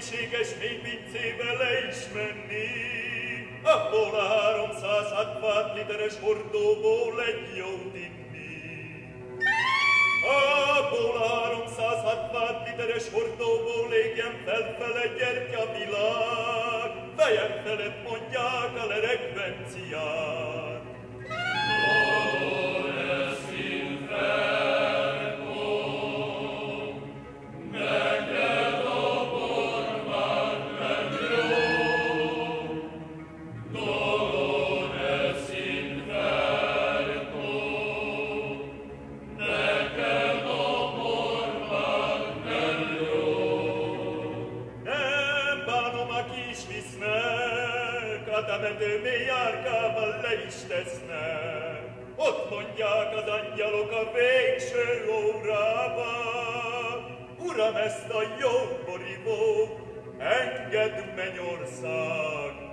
Szentséges még viccébe le is menni, ahol a 360 literes hordóból egy jót inni. Abból a 360 literes hordóból légjen felfele gyertya világ, fejem felett mondják a lerekvenciák. is tesznek. Ott mondják az angyalok a végső órában, Uram, ezt a jó borivó, engedd mennyország